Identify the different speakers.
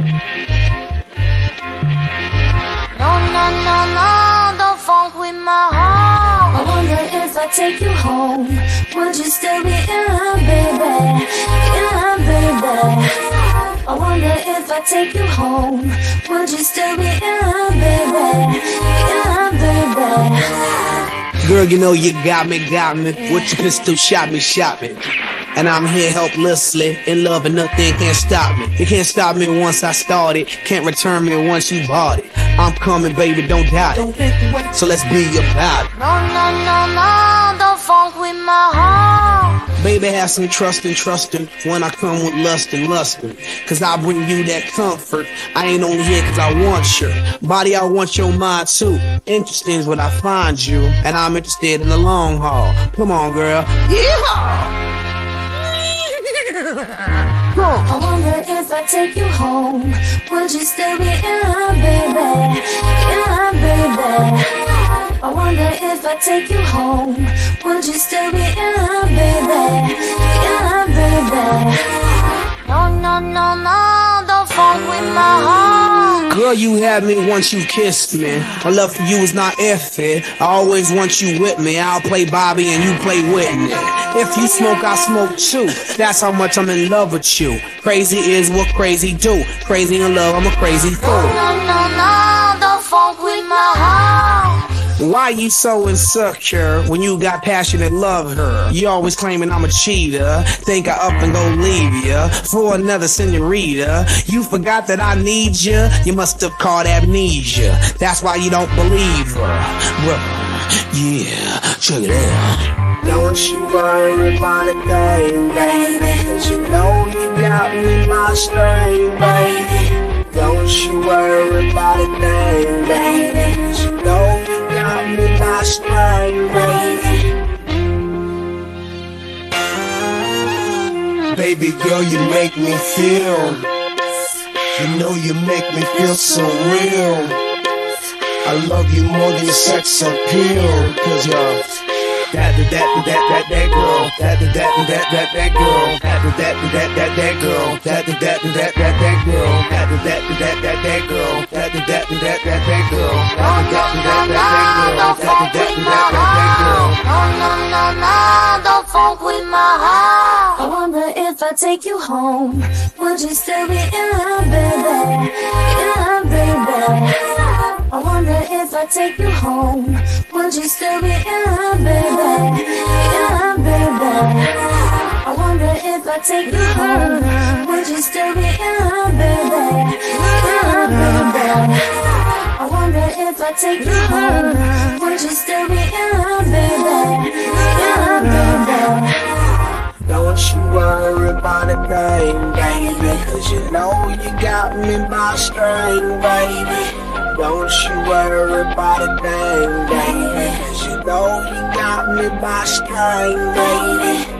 Speaker 1: No,
Speaker 2: no,
Speaker 1: no,
Speaker 2: no, don't phunk with my heart.
Speaker 1: I wonder if I take you home, would you still be in love, baby? In love, baby. I wonder if I take you home, would you still be in love, baby? In love, baby.
Speaker 3: Girl, you know you got me, got me. What your pistol shot me, shot me. And I'm here helplessly, in love and nothing can't stop me. You can't stop me once I started, can't return me once you bought it. I'm coming, baby, don't doubt it. So let's be about it.
Speaker 1: No, no, no, no, don't phunk with my heart.
Speaker 3: Baby, have some trust and trusting when I come with lust and lusting. Cause I bring you that comfort. I ain't only here cause I want your body, I want your mind too. Interesting is when I find you, and I'm interested in the long haul. Come on, girl. Yeah!
Speaker 1: I wonder if I take you home, would you still be in love, baby? In love, baby. I wonder if I take you home, would you still be in love, baby? In love, baby. No, no, no, no, don't phunk with my heart.
Speaker 3: Girl, you had me once you kissed me. My love for you is not iffy. I always want you with me. I'll play Bobby and you play Whitney. If you smoke, I smoke too. That's how much I'm in love with you. Crazy is what crazy do. Crazy in love, I'm a crazy fool.
Speaker 1: No, no, no, don't phunk with my heart.
Speaker 3: Why you so insecure when you got passionate love her? You always claiming I'm a cheater. Think I up and go leave ya for another senorita. You forgot that I need ya. You must have caught amnesia. That's why you don't believe her. Yeah, check it out. Don't you worry about a thing, baby. Cause you know you got me my string, baby. Don't you worry about a thing, baby. Baby girl, you make me feel. You know you make me feel so real. I love you more than your sex appeal. Cause you're that that that that that girl. That that that that that girl. That that that that that girl. That that that that that girl. That that that that that girl. That that that that that girl. That that that that that girl. That that that that that girl.
Speaker 1: No, no, no, no, don't phunk with my heart. If I take you home, would you still be in love, baby? In love, baby. I wonder if I take you home, would you still be in love, baby? In love, baby. I wonder if I take you home, would you still be in love, baby? In love, baby. I wonder if I take you home, would you still be in love,
Speaker 3: Don't you worry about a thing, baby. Cause you know you got me by string, baby. Don't you worry about a thing, baby. Cause you know you got me by string, baby.